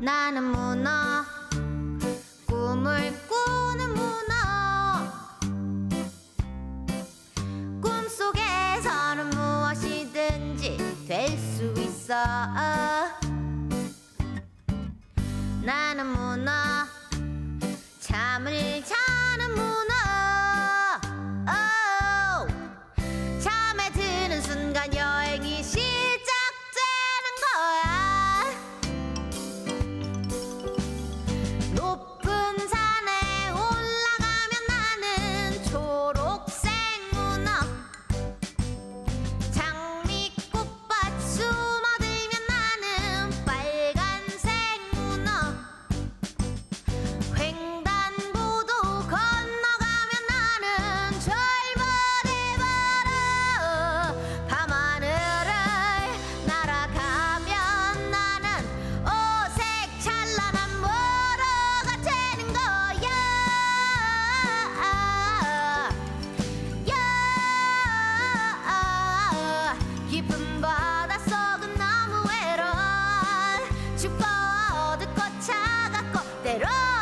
나는 문어 꿈을 꾸는 문어. 꿈속에서는 무엇이든지 될 수 있어. 热。